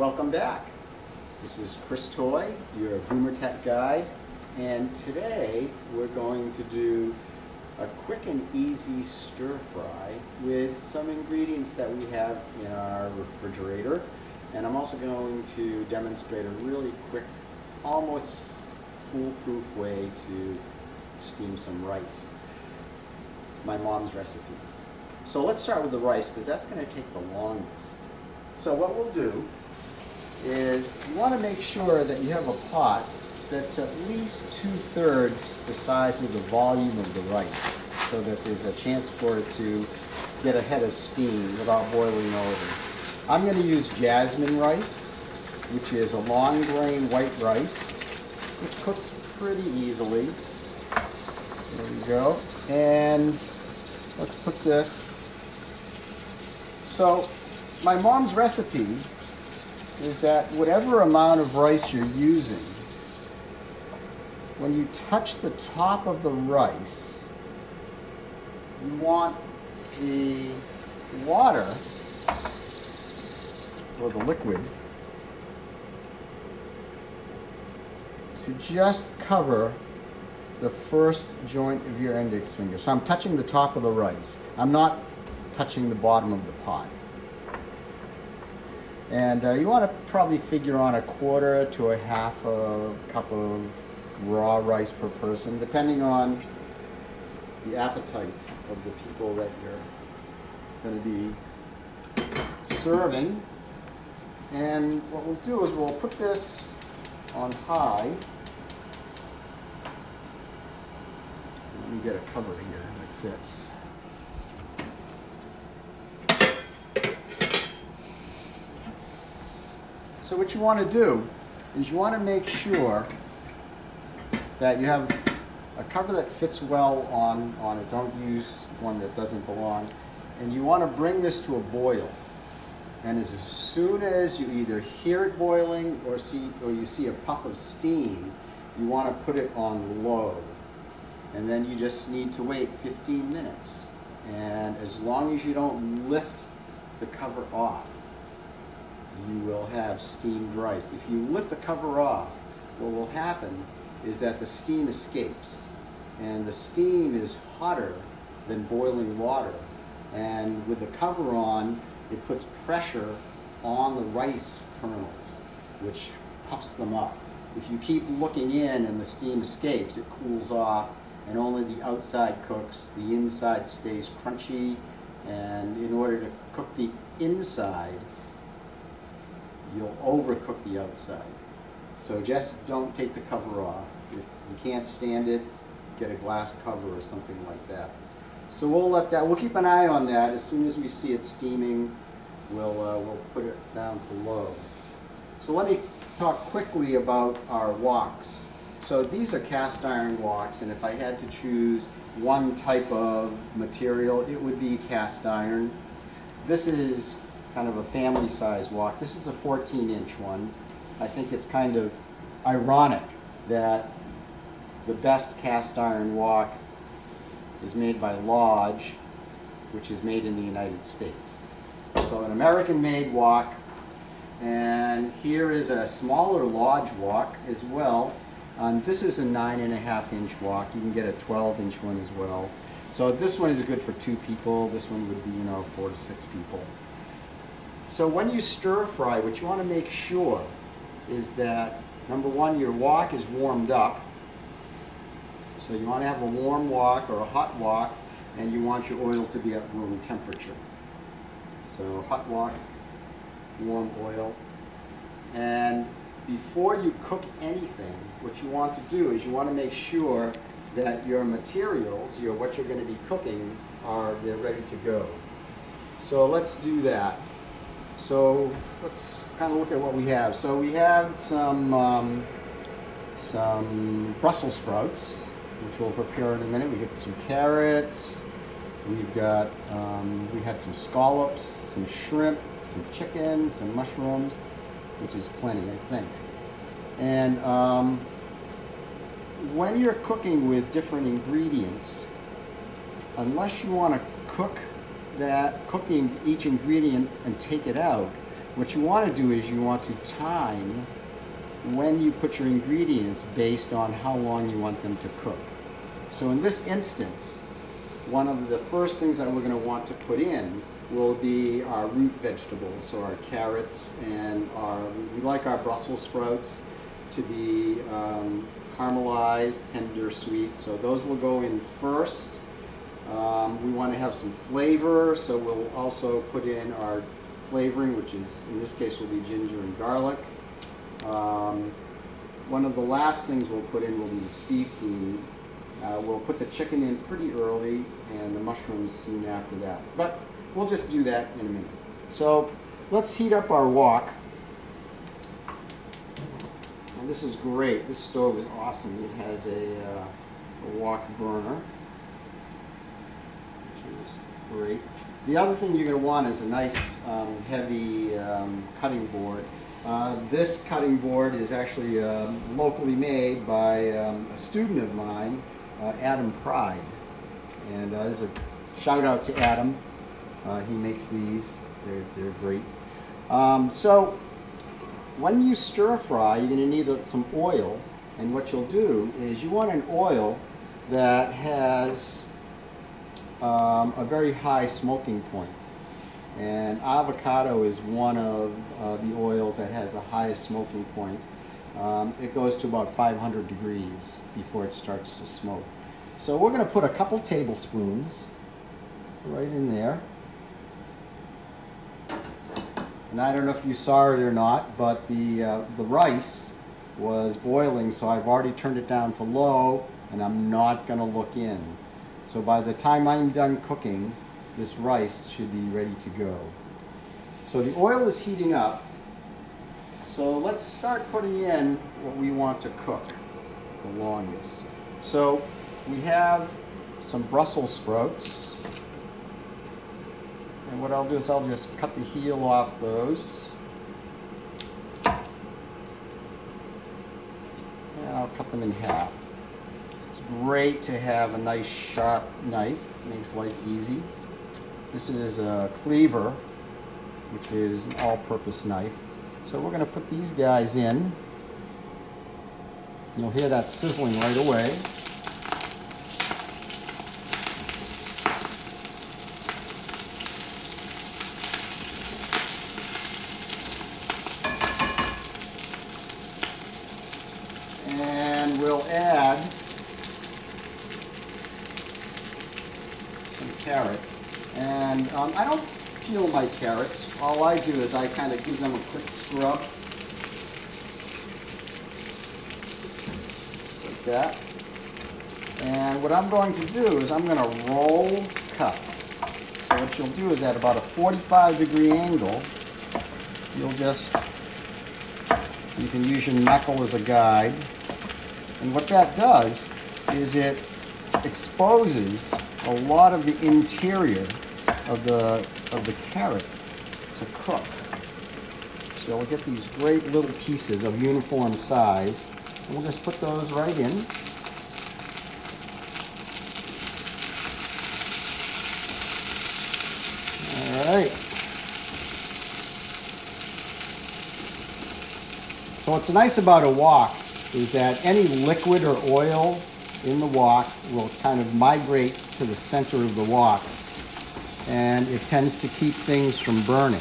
Welcome back. This is Chris Toy, your Boomer Tech guide, and today we're going to do a quick and easy stir fry with some ingredients that we have in our refrigerator. And I'm also going to demonstrate a really quick, almost foolproof way to steam some rice. My mom's recipe. So let's start with the rice because that's going to take the longest. So what we'll do is you want to make sure that you have a pot that's at least two-thirds the size of the volume of the rice so that there's a chance for it to get a head of steam without boiling over. I'm going to use jasmine rice, which is a long grain white rice, which cooks pretty easily. There we go. And let's put this. So my mom's recipe is that whatever amount of rice you're using, when you touch the top of the rice, you want the water or the liquid to just cover the first joint of your index finger. So I'm touching the top of the rice. I'm not touching the bottom of the pot. And uh, you want to probably figure on a quarter to a half a cup of raw rice per person, depending on the appetite of the people that you're going to be serving. And what we'll do is we'll put this on high. Let me get a cover here that fits. So what you want to do is you want to make sure that you have a cover that fits well on, on it. Don't use one that doesn't belong. And you want to bring this to a boil. And as soon as you either hear it boiling or see or you see a puff of steam, you want to put it on low. And then you just need to wait 15 minutes. And as long as you don't lift the cover off, you will have steamed rice. If you lift the cover off, what will happen is that the steam escapes. And the steam is hotter than boiling water. And with the cover on, it puts pressure on the rice kernels, which puffs them up. If you keep looking in and the steam escapes, it cools off and only the outside cooks. The inside stays crunchy. And in order to cook the inside, you'll overcook the outside. So just don't take the cover off. If you can't stand it, get a glass cover or something like that. So we'll let that, we'll keep an eye on that. As soon as we see it steaming, we'll, uh, we'll put it down to low. So let me talk quickly about our woks. So these are cast iron woks, and if I had to choose one type of material, it would be cast iron. This is kind of a family size wok. This is a 14 inch one. I think it's kind of ironic that the best cast iron wok is made by Lodge, which is made in the United States. So an American made wok, and here is a smaller Lodge wok as well. Um, this is a nine and a half inch wok. You can get a 12 inch one as well. So this one is good for two people. This one would be, you know, four to six people. So when you stir fry, what you want to make sure is that, number one, your wok is warmed up. So you want to have a warm wok or a hot wok, and you want your oil to be at room temperature. So hot wok, warm oil. And before you cook anything, what you want to do is you want to make sure that your materials, your what you're going to be cooking, are they're ready to go. So let's do that. So let's kind of look at what we have. So we have some um, some Brussels sprouts, which we'll prepare in a minute. We get some carrots. We've got um, we had some scallops, some shrimp, some chicken, some mushrooms, which is plenty, I think. And um, when you're cooking with different ingredients, unless you want to cook that cooking each ingredient and take it out, what you want to do is you want to time when you put your ingredients based on how long you want them to cook. So in this instance, one of the first things that we're going to want to put in will be our root vegetables, so our carrots and our, we like our Brussels sprouts to be um, caramelized, tender, sweet. So those will go in first. Um, we want to have some flavor, so we'll also put in our flavoring, which is, in this case, will be ginger and garlic. Um, one of the last things we'll put in will be the seafood. Uh, we'll put the chicken in pretty early and the mushrooms soon after that. But we'll just do that in a minute. So let's heat up our wok. And this is great. This stove is awesome. It has a, uh, a wok burner, The other thing you're going to want is a nice um, heavy um, cutting board. Uh, this cutting board is actually um, locally made by um, a student of mine, uh, Adam Pride. And uh, a shout out to Adam. Uh, he makes these, they're, they're great. Um, so when you stir fry, you're going to need some oil. And what you'll do is you want an oil that has um, a very high smoking point. And avocado is one of uh, the oils that has the highest smoking point. Um, it goes to about 500 degrees before it starts to smoke. So we're going to put a couple tablespoons right in there. And I don't know if you saw it or not, but the, uh, the rice was boiling, so I've already turned it down to low, and I'm not going to look in. So by the time I'm done cooking, this rice should be ready to go. So the oil is heating up. So let's start putting in what we want to cook the longest. So we have some Brussels sprouts. And what I'll do is I'll just cut the heel off those. And I'll cut them in half. Great to have a nice sharp knife. Makes life easy. This is a cleaver, which is an all-purpose knife. So we're going to put these guys in. You'll hear that sizzling right away. And we'll add some carrot. And um, I don't peel my carrots. All I do is I kind of give them a quick scrub. Like that. And what I'm going to do is I'm going to roll cut. So what you'll do is at about a 45 degree angle, you'll just, you can use your knuckle as a guide. And what that does is it exposes a lot of the interior of the, of the carrot to cook. So we'll get these great little pieces of uniform size. And we'll just put those right in. All right. So what's nice about a wok is that any liquid or oil in the wok will kind of migrate to the center of the wok and it tends to keep things from burning.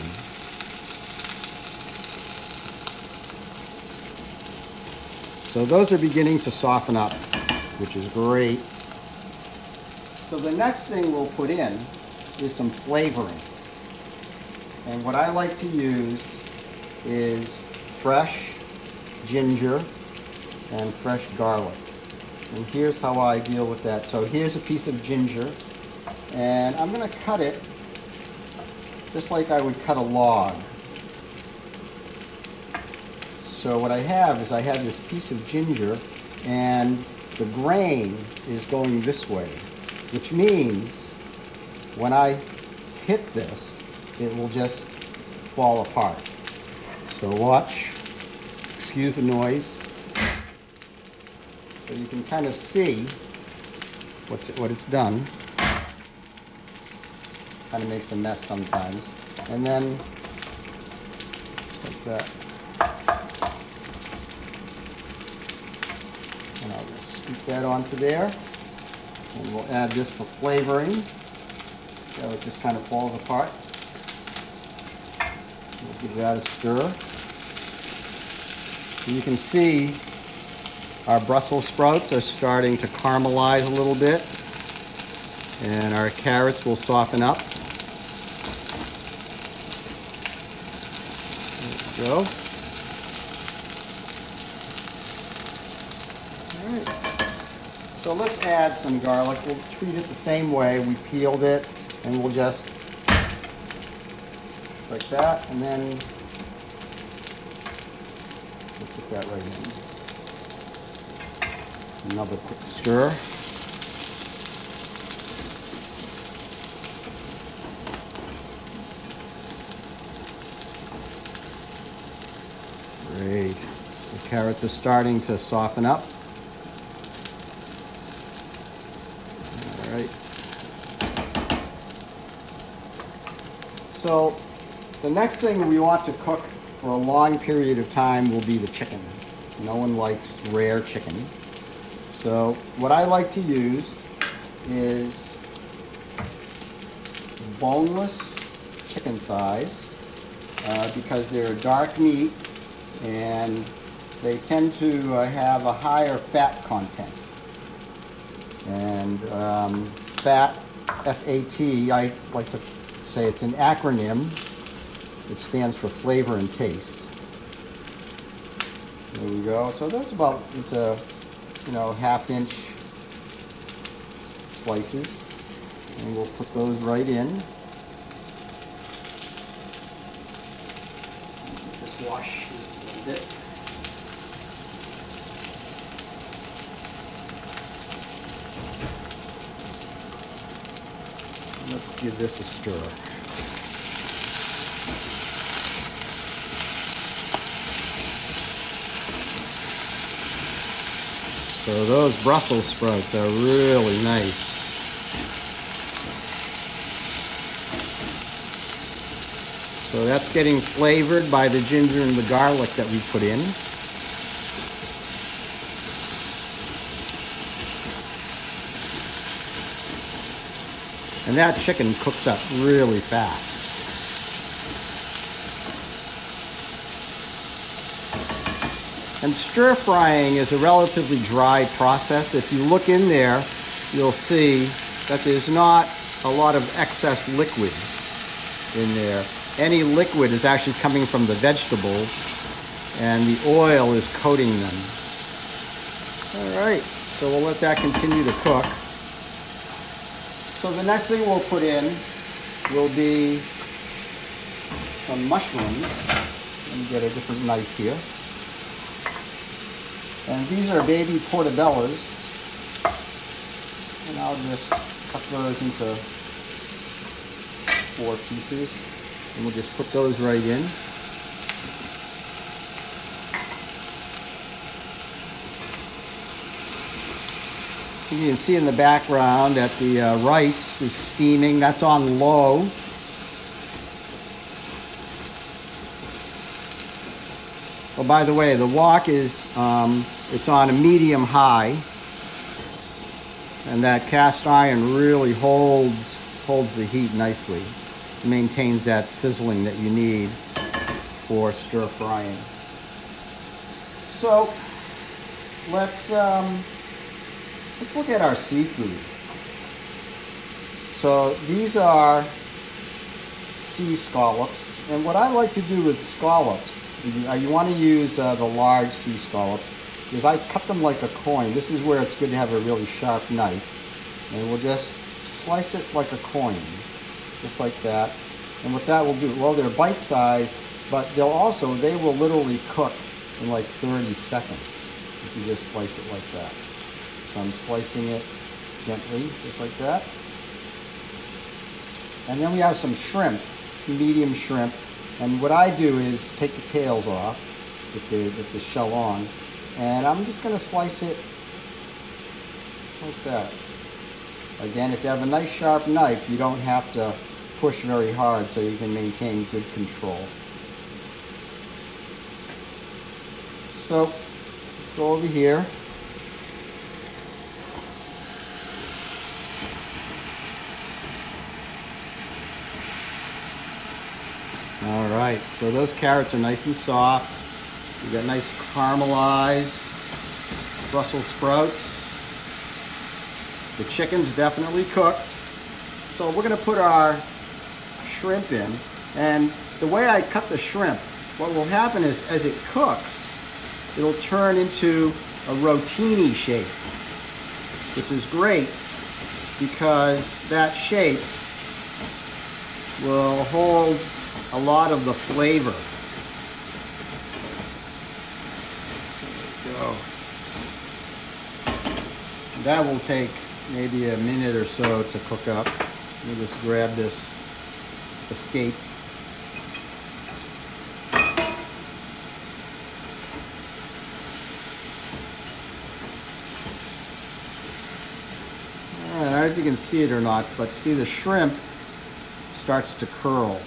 So those are beginning to soften up, which is great. So the next thing we'll put in is some flavoring. And what I like to use is fresh ginger and fresh garlic. And here's how I deal with that. So here's a piece of ginger. And I'm going to cut it just like I would cut a log. So what I have is I have this piece of ginger and the grain is going this way, which means when I hit this, it will just fall apart. So watch, excuse the noise. So you can kind of see what's, what it's done. Kind of makes a mess sometimes. And then like that. And I'll just scoop that onto there. And we'll add this for flavoring. So it just kind of falls apart. We'll give that a stir. And you can see our Brussels sprouts are starting to caramelize a little bit. And our carrots will soften up. There we go. All right. So let's add some garlic. We'll treat it the same way. We peeled it and we'll just like that and then we'll put that right in. Another quick stir. Great. The carrots are starting to soften up. All right. So the next thing we want to cook for a long period of time will be the chicken. No one likes rare chicken. So what I like to use is boneless chicken thighs uh, because they're dark meat and they tend to uh, have a higher fat content. And um, fat, F-A-T, I like to say it's an acronym. It stands for flavor and taste. There we go. So that's about, it's a, you know, half inch slices. And we'll put those right in. Just wash this a little bit. Let's give this a stir. So those Brussels sprouts are really nice. So that's getting flavored by the ginger and the garlic that we put in. And that chicken cooks up really fast. And stir frying is a relatively dry process. If you look in there, you'll see that there's not a lot of excess liquid in there. Any liquid is actually coming from the vegetables and the oil is coating them. All right, so we'll let that continue to cook. So the next thing we'll put in will be some mushrooms. Let me get a different knife here. And these are baby portobellas. And I'll just cut those into four pieces. And we'll just put those right in. You can see in the background that the uh, rice is steaming. That's on low. Oh, by the way, the wok is um, it's on a medium high, and that cast iron really holds holds the heat nicely. Maintains that sizzling that you need for stir frying. So let's um, let's look at our seafood. So these are sea scallops, and what I like to do with scallops you, uh, you want to use uh, the large sea scallops because I cut them like a coin. This is where it's good to have a really sharp knife. And we'll just slice it like a coin, just like that. And what that will do, well, they're bite-sized, but they'll also, they will literally cook in like 30 seconds if you just slice it like that. So I'm slicing it gently, just like that. And then we have some shrimp, medium shrimp. And what I do is take the tails off with the, with the shell on, and I'm just going to slice it like that. Again, if you have a nice sharp knife, you don't have to push very hard so you can maintain good control. So, let's go over here. All right, so those carrots are nice and soft. You got nice caramelized Brussels sprouts. The chicken's definitely cooked. So we're gonna put our shrimp in. And the way I cut the shrimp, what will happen is as it cooks, it'll turn into a rotini shape, which is great because that shape will hold a lot of the flavor. go. That will take maybe a minute or so to cook up. Let me just grab this escape. I don't know if you can see it or not, but see the shrimp starts to curl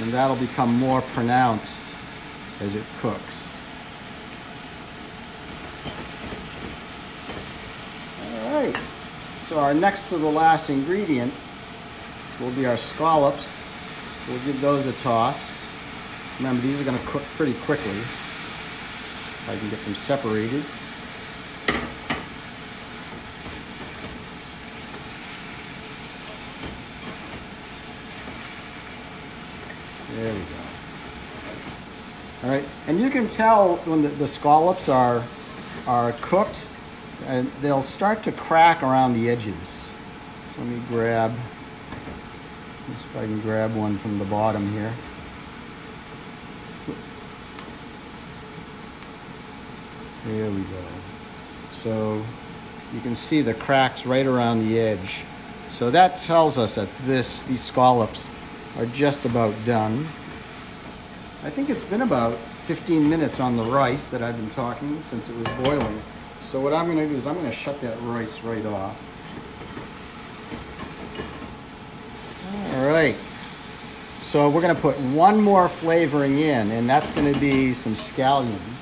and that'll become more pronounced as it cooks. All right, so our next to the last ingredient will be our scallops. We'll give those a toss. Remember, these are going to cook pretty quickly. If I can get them separated. There we go. All right, and you can tell when the, the scallops are are cooked, and they'll start to crack around the edges. So let me grab, see if I can grab one from the bottom here. There we go. So you can see the cracks right around the edge. So that tells us that this these scallops are just about done. I think it's been about 15 minutes on the rice that I've been talking since it was boiling. So what I'm going to do is I'm going to shut that rice right off. All right. So we're going to put one more flavoring in, and that's going to be some scallions.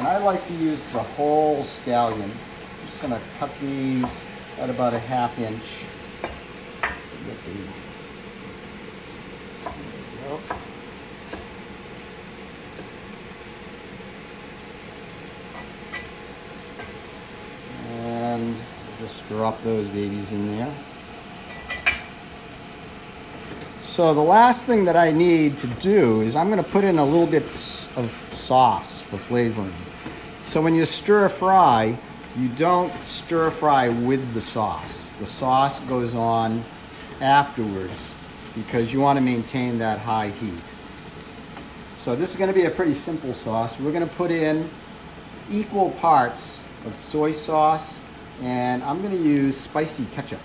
And I like to use the whole scallion. I'm just going to cut these at about a half inch. And just drop those babies in there. So the last thing that I need to do is I'm going to put in a little bit of sauce for flavoring. So when you stir fry, you don't stir fry with the sauce. The sauce goes on afterwards because you want to maintain that high heat. So this is going to be a pretty simple sauce. We're going to put in equal parts of soy sauce and I'm going to use spicy ketchup.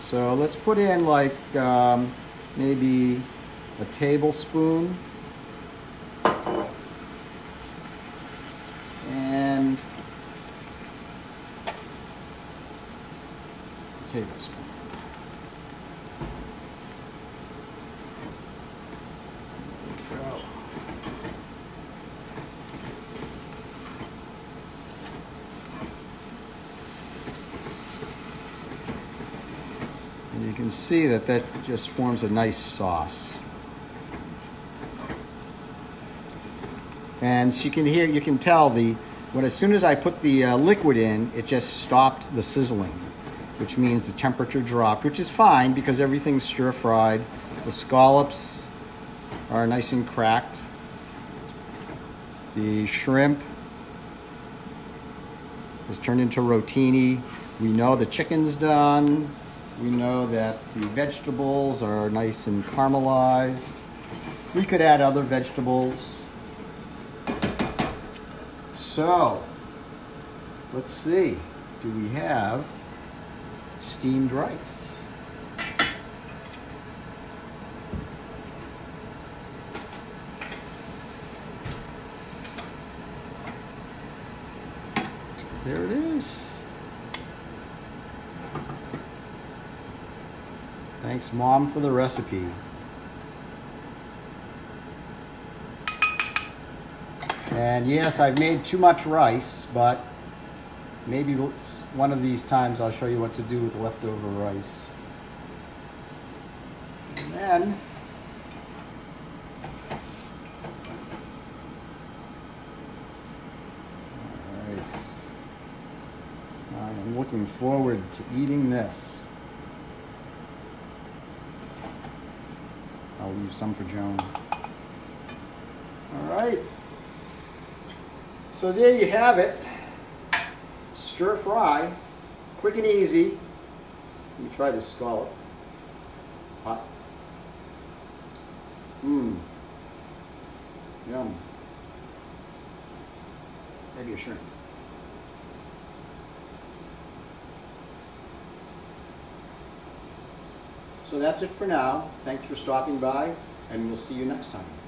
So let's put in like um, maybe a tablespoon and a tablespoon. And you can see that that just forms a nice sauce. And you can hear, you can tell the, when as soon as I put the uh, liquid in, it just stopped the sizzling, which means the temperature dropped, which is fine because everything's stir fried. The scallops are nice and cracked. The shrimp has turned into rotini. We know the chicken's done. We know that the vegetables are nice and caramelized. We could add other vegetables. So, let's see. Do we have steamed rice? There it is. Thanks, Mom, for the recipe. And yes, I've made too much rice, but maybe one of these times I'll show you what to do with leftover rice. And then. I'm looking forward to eating this. I'll leave some for Joan. All right. So there you have it. Stir fry, quick and easy. Let me try this scallop. Hot. Mmm. Yum. Maybe a shrimp. So that's it for now. Thanks for stopping by, and we'll see you next time.